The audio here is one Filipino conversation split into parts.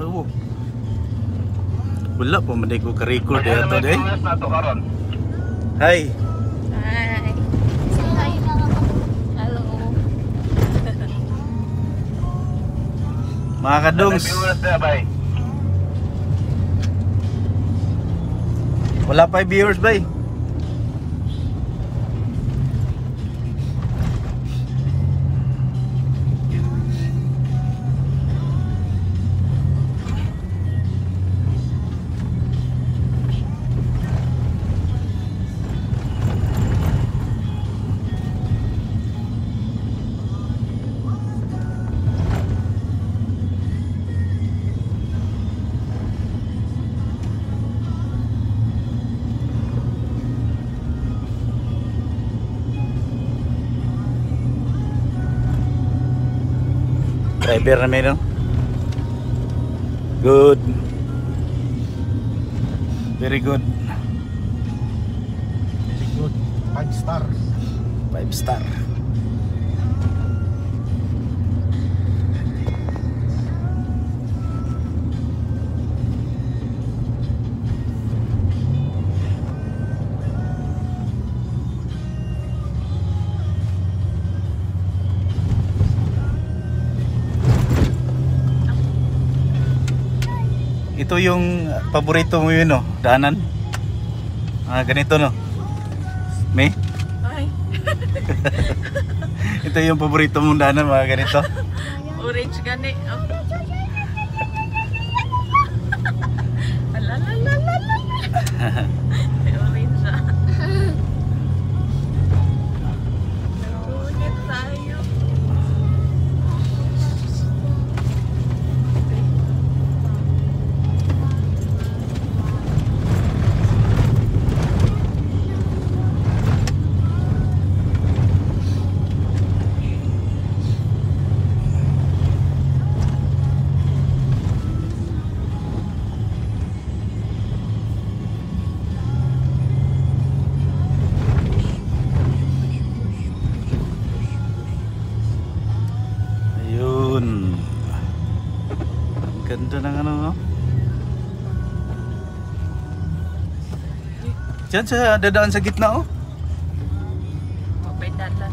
Oh. Wala pa man ko ka-record day. na to karon. Hi. Hi. Say hi. Hello. Mga bay. Wala pa viewers bay. Driver namin no. Good. Very good. Very good. Five star. Five star. Ito yung paborito mo yun, no? Daanan. Ah, ganito, no? May? Hi. Ito yung paborito mong daanan, mga ganito. Orange gani. Oh. Ng ano, no? Diyan sa dadaan sa gitna, oh. Mabay dalan.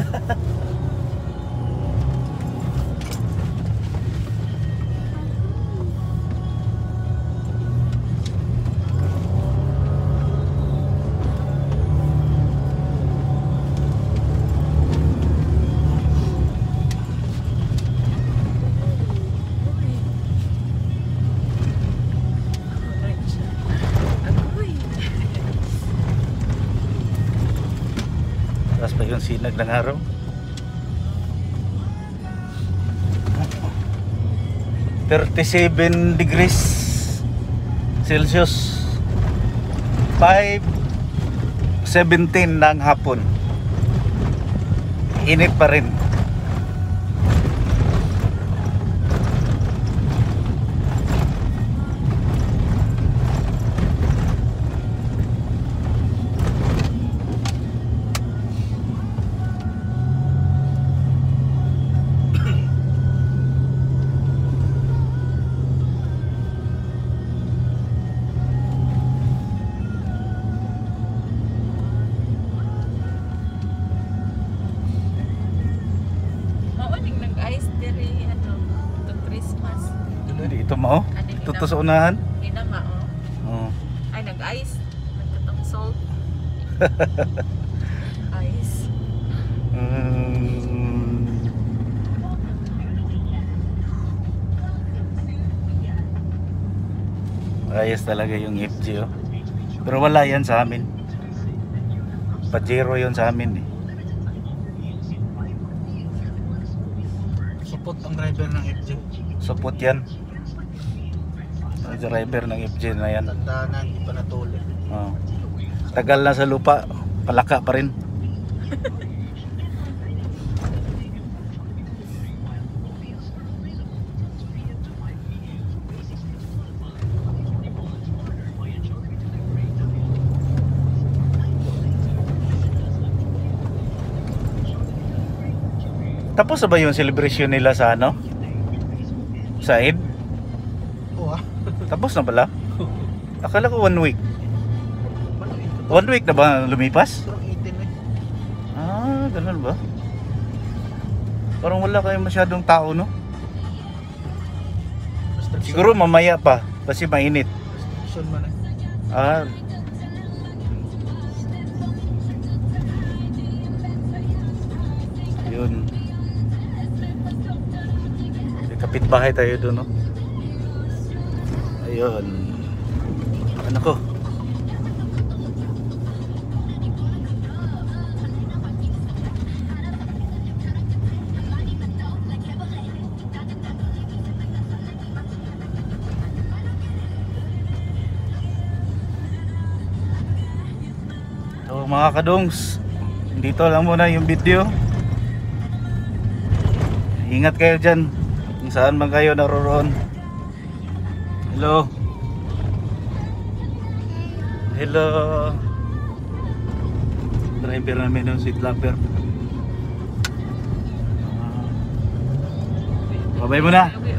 Tapos pa yung sinag ng araw. Thirty-seven degrees Celsius. 5.17 ng hapon. Init pa rin. Nag-ice diri ano to Christmas. Oh. Ano yun Tuto na- sa unahan. Hinama oh. Oh. Ay nag-ice. Nagkatong salt. Ice. Mm. Ayos talaga yung FG oh. Pero wala yan sa amin. Pajero yun sa amin eh. Support ang driver ng FJ. Supot yan. Ang driver ng FG na yan. Tandaan na, hindi pa natulog. Oh. Tagal na sa lupa, palaka pa rin. Tapos ba yung celebration nila sa ano? Sa Eid? ako ah. Tapos na pala? Akala ko one week. One week na ba lumipas? Ito ang 18. Ah, ganun ba? Parang wala kayong masyadong tao, no? Siguro mamaya pa kasi mainit. Eh. Ah. Yun. Kapitbahay tayo doon, no? Ayun. Ano ko? So mga kadongs, dito lang muna yung video. Ingat kayo dyan, kung saan man kayo naroroon. Hello. Hello. Driver namin yung seat locker. Babay mo na. Okay,